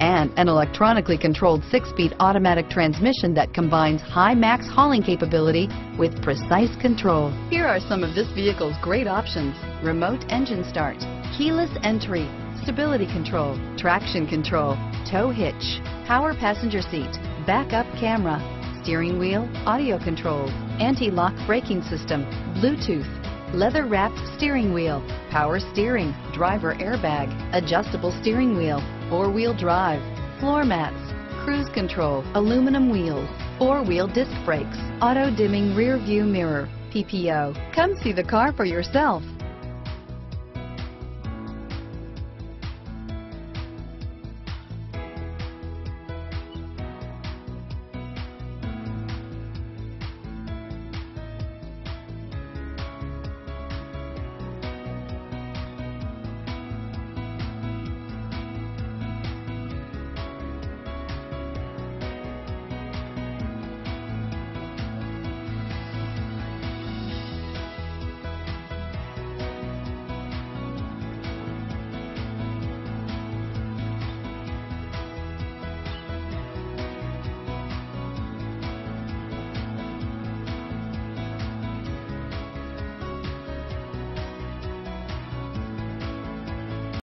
and an electronically controlled six-speed automatic transmission that combines high max hauling capability with precise control. Here are some of this vehicle's great options. Remote engine start, keyless entry, stability control, traction control, tow hitch, power passenger seat, backup camera, steering wheel, audio controls, anti-lock braking system, Bluetooth, leather wrapped steering wheel, power steering, driver airbag, adjustable steering wheel, four-wheel drive, floor mats, cruise control, aluminum wheels, four-wheel disc brakes, auto-dimming rear view mirror, PPO. Come see the car for yourself.